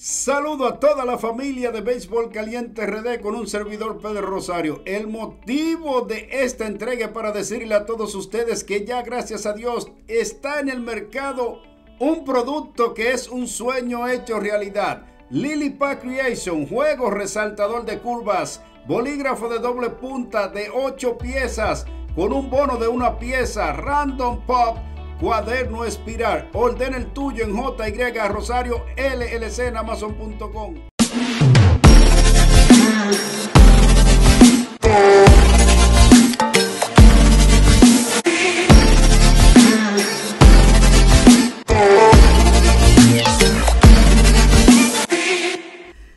Saludo a toda la familia de Béisbol Caliente RD con un servidor Pedro Rosario. El motivo de esta entrega para decirle a todos ustedes que ya gracias a Dios está en el mercado un producto que es un sueño hecho realidad. Lily Pack Creation, juego resaltador de curvas, bolígrafo de doble punta de 8 piezas con un bono de una pieza, random pop Cuaderno Espiral. Orden el tuyo en JY Rosario LLC en Amazon.com.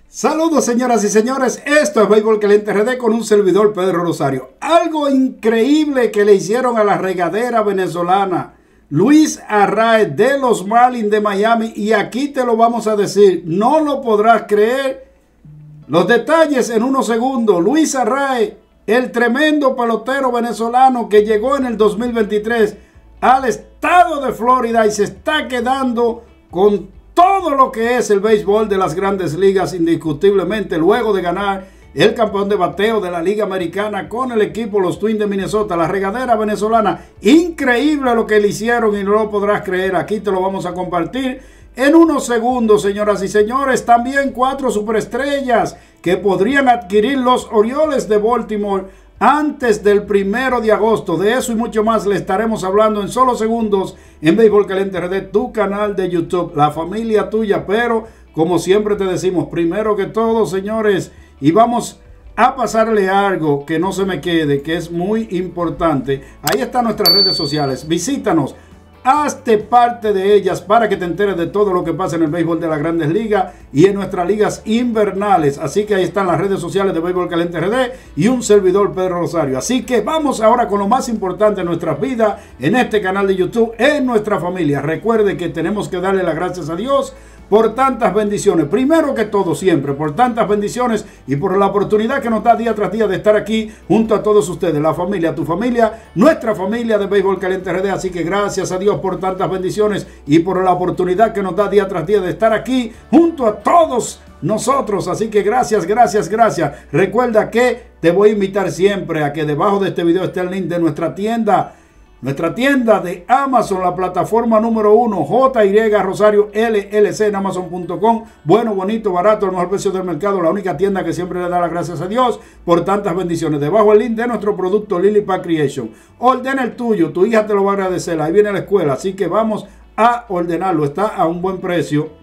Saludos señoras y señores, esto es Béisbol Caliente RD con un servidor Pedro Rosario. Algo increíble que le hicieron a la regadera venezolana Luis Arraez de los Marlins de Miami. Y aquí te lo vamos a decir. No lo podrás creer. Los detalles en unos segundos. Luis Arraez, el tremendo pelotero venezolano que llegó en el 2023 al estado de Florida y se está quedando con todo lo que es el béisbol de las grandes ligas indiscutiblemente luego de ganar el campeón de bateo de la Liga Americana con el equipo Los Twins de Minnesota, la regadera venezolana. Increíble lo que le hicieron y no lo podrás creer. Aquí te lo vamos a compartir en unos segundos, señoras y señores. También cuatro superestrellas que podrían adquirir los Orioles de Baltimore antes del primero de agosto. De eso y mucho más le estaremos hablando en solo segundos en Béisbol Caliente RD, tu canal de YouTube, la familia tuya. Pero, como siempre te decimos, primero que todo, señores, y vamos a pasarle algo que no se me quede, que es muy importante. Ahí están nuestras redes sociales. Visítanos. Hazte parte de ellas para que te enteres de todo lo que pasa en el béisbol de las grandes ligas y en nuestras ligas invernales. Así que ahí están las redes sociales de Béisbol Caliente RD y un servidor Pedro Rosario. Así que vamos ahora con lo más importante de nuestras vidas en este canal de YouTube, en nuestra familia. Recuerde que tenemos que darle las gracias a Dios por tantas bendiciones. Primero que todo, siempre, por tantas bendiciones y por la oportunidad que nos da día tras día de estar aquí junto a todos ustedes, la familia, tu familia, nuestra familia de Béisbol Caliente RD. Así que gracias a Dios por tantas bendiciones y por la oportunidad que nos da día tras día de estar aquí junto a todos nosotros. Así que gracias, gracias, gracias. Recuerda que te voy a invitar siempre a que debajo de este video esté el link de nuestra tienda nuestra tienda de Amazon, la plataforma número uno, JY Rosario LLC en Amazon.com. Bueno, bonito, barato, el mejor precio del mercado. La única tienda que siempre le da las gracias a Dios por tantas bendiciones. Debajo el link de nuestro producto Lily Pack Creation. Ordena el tuyo, tu hija te lo va a agradecer. Ahí viene la escuela, así que vamos a ordenarlo. Está a un buen precio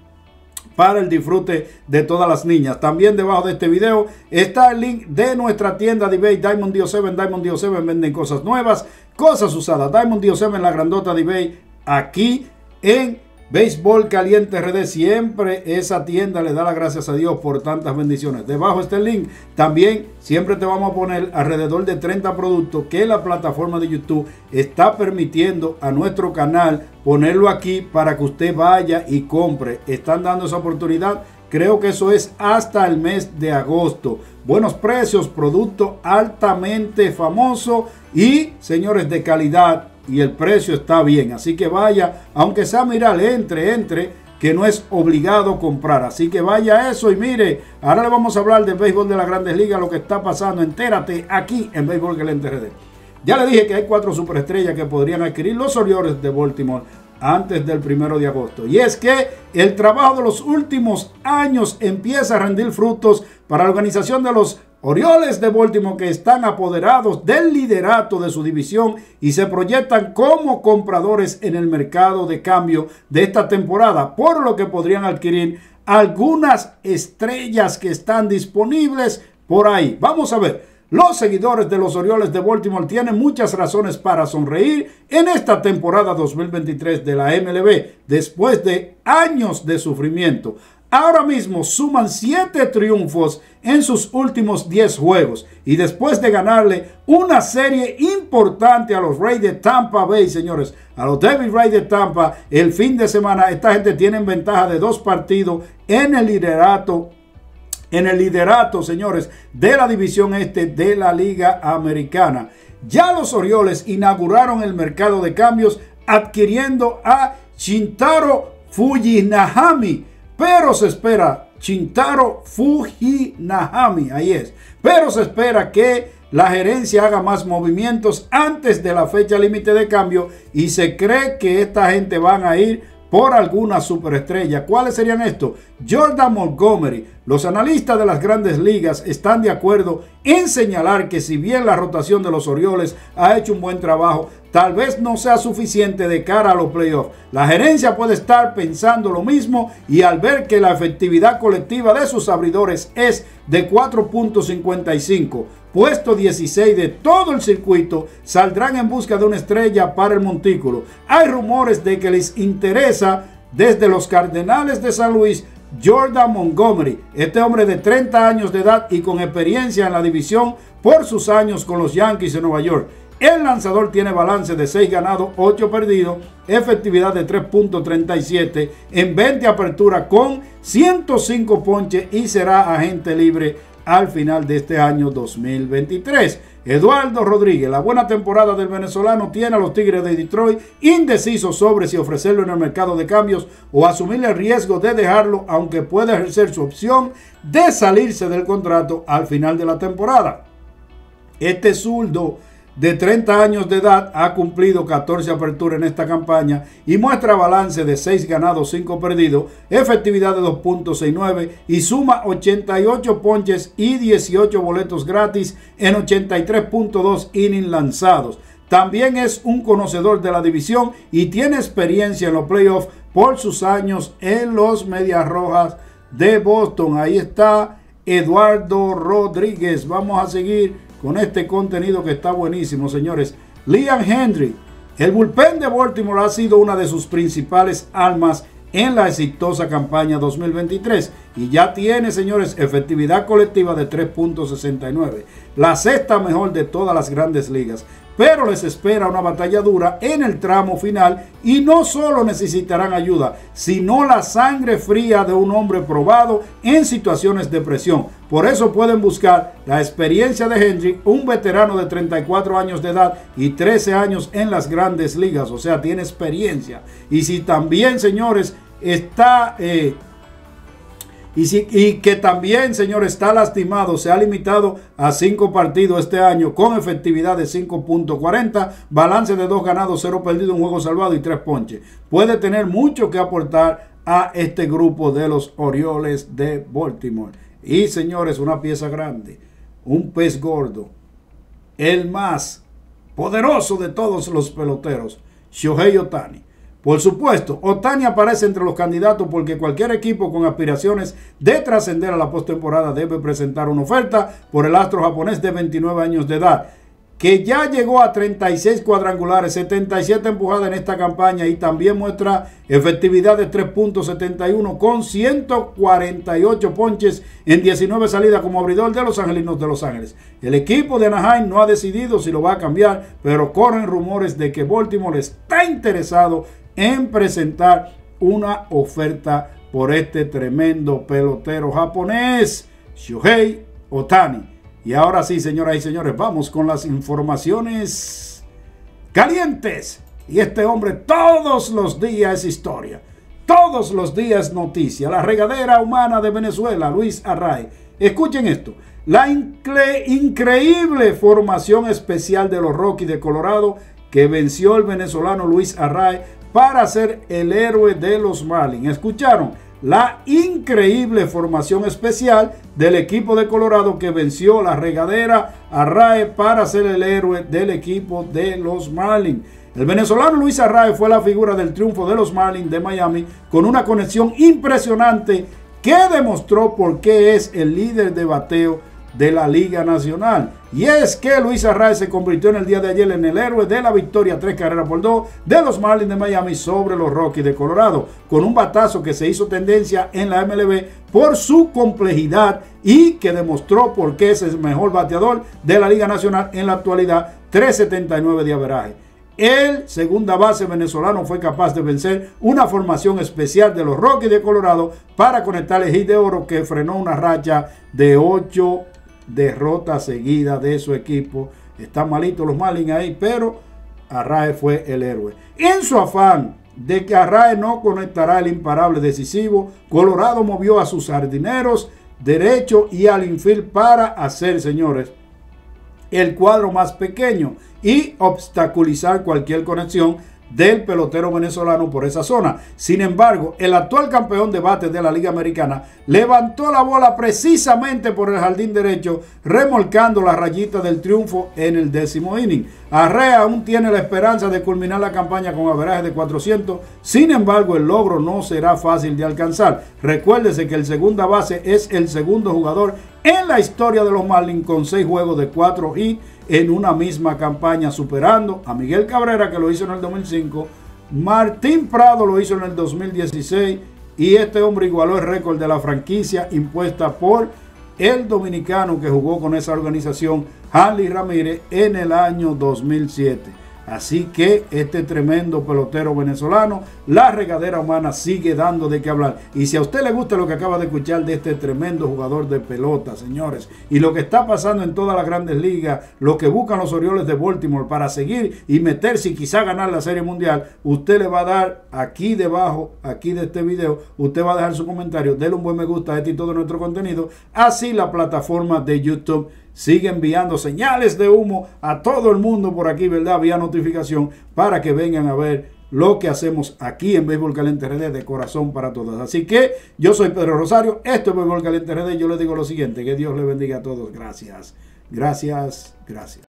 para el disfrute de todas las niñas. También debajo de este video está el link de nuestra tienda de eBay Diamond Dio 7. Diamond Dio 7 venden cosas nuevas, cosas usadas. Diamond Dio 7 la grandota de eBay aquí en Béisbol Caliente RD, siempre esa tienda le da las gracias a Dios por tantas bendiciones. Debajo está el link. También siempre te vamos a poner alrededor de 30 productos que la plataforma de YouTube está permitiendo a nuestro canal ponerlo aquí para que usted vaya y compre. Están dando esa oportunidad. Creo que eso es hasta el mes de agosto. Buenos precios, producto altamente famoso y señores de calidad y el precio está bien. Así que vaya, aunque sea mirar, entre, entre, que no es obligado comprar. Así que vaya a eso y mire, ahora le vamos a hablar del béisbol de las grandes ligas, lo que está pasando. Entérate aquí en Béisbol que le. Ya le dije que hay cuatro superestrellas que podrían adquirir los Orioles de Baltimore antes del primero de agosto. Y es que el trabajo de los últimos años empieza a rendir frutos para la organización de los Orioles de Baltimore que están apoderados del liderato de su división y se proyectan como compradores en el mercado de cambio de esta temporada, por lo que podrían adquirir algunas estrellas que están disponibles por ahí. Vamos a ver. Los seguidores de los Orioles de Baltimore tienen muchas razones para sonreír en esta temporada 2023 de la MLB, después de años de sufrimiento. Ahora mismo suman 7 triunfos en sus últimos 10 juegos y después de ganarle una serie importante a los Rays de Tampa Bay, señores, a los David Rays de Tampa, el fin de semana esta gente tiene ventaja de dos partidos en el liderato en el liderato, señores, de la división este de la Liga Americana. Ya los Orioles inauguraron el mercado de cambios adquiriendo a Shintaro Fujinahami pero se espera Chintaro Fujinahami. Ahí es. Pero se espera que la gerencia haga más movimientos antes de la fecha límite de cambio y se cree que esta gente van a ir por alguna superestrella. ¿Cuáles serían estos? Jordan Montgomery. Los analistas de las grandes ligas están de acuerdo en señalar que si bien la rotación de los Orioles ha hecho un buen trabajo, tal vez no sea suficiente de cara a los playoffs. La gerencia puede estar pensando lo mismo y al ver que la efectividad colectiva de sus abridores es de 4.55, puesto 16 de todo el circuito, saldrán en busca de una estrella para el montículo. Hay rumores de que les interesa desde los Cardenales de San Luis Jordan Montgomery, este hombre de 30 años de edad y con experiencia en la división por sus años con los Yankees de Nueva York. El lanzador tiene balance de 6 ganados, 8 perdidos, efectividad de 3.37 en 20 aperturas con 105 ponches y será agente libre al final de este año 2023. Eduardo Rodríguez, la buena temporada del venezolano tiene a los Tigres de Detroit indecisos sobre si ofrecerlo en el mercado de cambios o asumir el riesgo de dejarlo, aunque puede ejercer su opción de salirse del contrato al final de la temporada. Este zurdo de 30 años de edad, ha cumplido 14 aperturas en esta campaña y muestra balance de 6 ganados, 5 perdidos, efectividad de 2.69 y suma 88 ponches y 18 boletos gratis en 83.2 innings lanzados. También es un conocedor de la división y tiene experiencia en los playoffs por sus años en los Medias Rojas de Boston. Ahí está Eduardo Rodríguez. Vamos a seguir con este contenido que está buenísimo, señores. Liam Henry, el bullpen de Baltimore ha sido una de sus principales almas en la exitosa campaña 2023 y ya tiene, señores, efectividad colectiva de 3.69, la sexta mejor de todas las grandes ligas pero les espera una batalla dura en el tramo final y no solo necesitarán ayuda, sino la sangre fría de un hombre probado en situaciones de presión. Por eso pueden buscar la experiencia de Hendrick, un veterano de 34 años de edad y 13 años en las grandes ligas, o sea, tiene experiencia. Y si también, señores, está... Eh, y, que también, señor, está lastimado. Se ha limitado a cinco partidos este año con efectividad de 5.40, balance de dos ganados, cero perdidos, un juego salvado y tres ponches. Puede tener mucho que aportar a este grupo de los Orioles de Baltimore. Y, señores, una pieza grande, un pez gordo, el más poderoso de todos los peloteros, Shohei Otani. Por supuesto, Otani aparece entre los candidatos porque cualquier equipo con aspiraciones de trascender a la postemporada debe presentar una oferta por el astro japonés de 29 años de edad, que ya llegó a 36 cuadrangulares, 77 empujadas en esta campaña y también muestra efectividad de 3.71 con 148 ponches en 19 salidas como abridor de los Angelinos de Los Ángeles. El equipo de Anaheim no ha decidido si lo va a cambiar, pero corren rumores de que Baltimore está interesado en presentar una oferta por este tremendo pelotero japonés, Shohei Otani. Y ahora sí, señoras y señores, vamos con las informaciones calientes. Y este hombre todos los días es historia. Todos los días noticia. La regadera humana de Venezuela, Luis Array. Escuchen esto. La increíble formación especial de los Rockies de Colorado que venció el venezolano Luis Array para ser el héroe de los Marlins. ¿Escucharon? La increíble formación especial del equipo de Colorado que venció la regadera Arrae para ser el héroe del equipo de los Marlins. El venezolano Luis Arrae fue la figura del triunfo de los Marlins de Miami con una conexión impresionante que demostró por qué es el líder de bateo de la Liga Nacional. Y es que Luis Arraez se convirtió en el día de ayer en el héroe de la victoria tres carreras por dos de los Marlins de Miami sobre los Rockies de Colorado, con un batazo que se hizo tendencia en la MLB por su complejidad y que demostró por qué es el mejor bateador de la Liga Nacional en la actualidad, 379 de averaje. El segunda base venezolano fue capaz de vencer una formación especial de los Rockies de Colorado para conectar el hit de oro que frenó una racha de 8 derrota seguida de su equipo. Están malitos los Marlins ahí, pero Arrae fue el héroe. En su afán de que Arrae no conectará el imparable decisivo, Colorado movió a sus jardineros derecho y al infield para hacer, señores, el cuadro más pequeño y obstaculizar cualquier conexión del pelotero venezolano por esa zona. Sin embargo, el actual campeón de bate de la Liga Americana levantó la bola precisamente por el jardín derecho, remolcando la rayita del triunfo en el décimo inning. Arrea aún tiene la esperanza de culminar la campaña con averaje de 400, sin embargo el logro no será fácil de alcanzar. Recuérdese que el segunda base es el segundo jugador en la historia de los Marlins con seis juegos de 4 y en una misma campaña, superando a Miguel Cabrera, que lo hizo en el 2005, Martín Prado lo hizo en el 2016 y este hombre igualó el récord de la franquicia impuesta por el dominicano que jugó con esa organización, Hanley Ramírez, en el año 2007. Así que este tremendo pelotero venezolano, la regadera humana sigue dando de qué hablar. Y si a usted le gusta lo que acaba de escuchar de este tremendo jugador de pelota, señores, y lo que está pasando en todas las grandes ligas, lo que buscan los Orioles de Baltimore para seguir y meterse y quizá ganar la Serie Mundial, usted le va a dar aquí debajo, aquí de este video, usted va a dejar su comentario, déle un buen me gusta a este y todo nuestro contenido, así la plataforma de YouTube sigue enviando señales de humo a todo el mundo por aquí, ¿verdad? Vía notificación para que vengan a ver lo que hacemos aquí en Béisbol Caliente RD de corazón para todos. Así que yo soy Pedro Rosario, esto es Béisbol Caliente RD yo les digo lo siguiente, que Dios les bendiga a todos. Gracias, gracias, gracias.